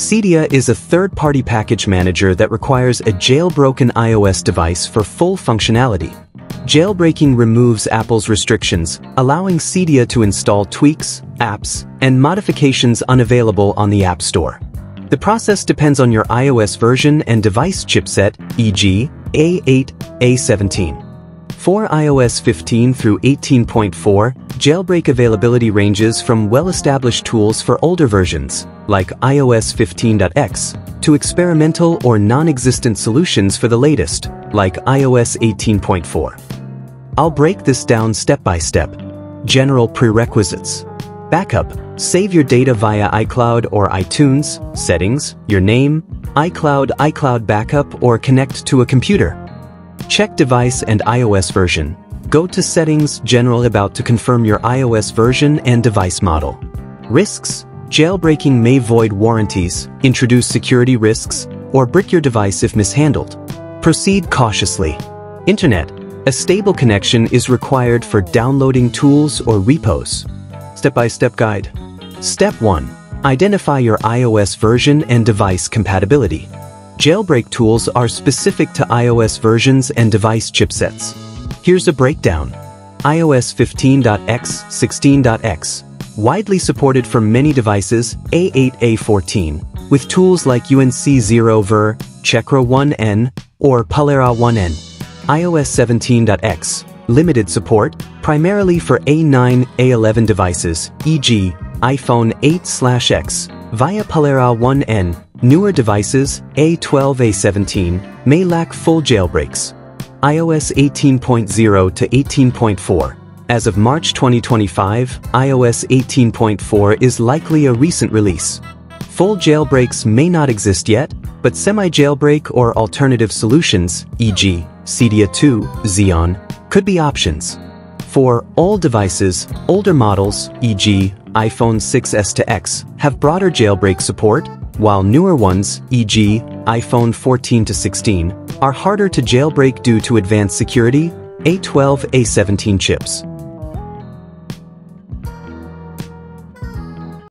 Cydia is a third-party package manager that requires a jailbroken iOS device for full functionality. Jailbreaking removes Apple's restrictions, allowing Cydia to install tweaks, apps, and modifications unavailable on the App Store. The process depends on your iOS version and device chipset, e.g., A8, A17. For iOS 15 through 18.4, jailbreak availability ranges from well-established tools for older versions, like iOS 15.x, to experimental or non-existent solutions for the latest, like iOS 18.4. I'll break this down step by step. General prerequisites. Backup. Save your data via iCloud or iTunes, settings, your name, iCloud, iCloud backup, or connect to a computer. Check device and iOS version. Go to Settings General About to confirm your iOS version and device model. Risks. Jailbreaking may void warranties, introduce security risks, or brick your device if mishandled. Proceed cautiously. Internet. A stable connection is required for downloading tools or repos. Step-by-step guide. Step 1. Identify your iOS version and device compatibility. Jailbreak tools are specific to iOS versions and device chipsets. Here's a breakdown. iOS 15.x, 16.x. Widely supported for many devices, A8, A14, with tools like UNC0Ver, Checkra1n, or Palera1n. iOS 17.x, limited support, primarily for A9, A11 devices, e.g., iPhone 8/X, via Palera1n, newer devices, A12, A17, may lack full jailbreaks. iOS 18.0 to 18.4. As of March 2025, iOS 18.4 is likely a recent release. Full jailbreaks may not exist yet, but semi-jailbreak or alternative solutions, e.g., Cydia 2, Xeon, could be options. For all devices, older models, e.g. iPhone 6s to X, have broader jailbreak support, while newer ones, e.g. iPhone 14 to 16, are harder to jailbreak due to advanced security, A12, A17 chips.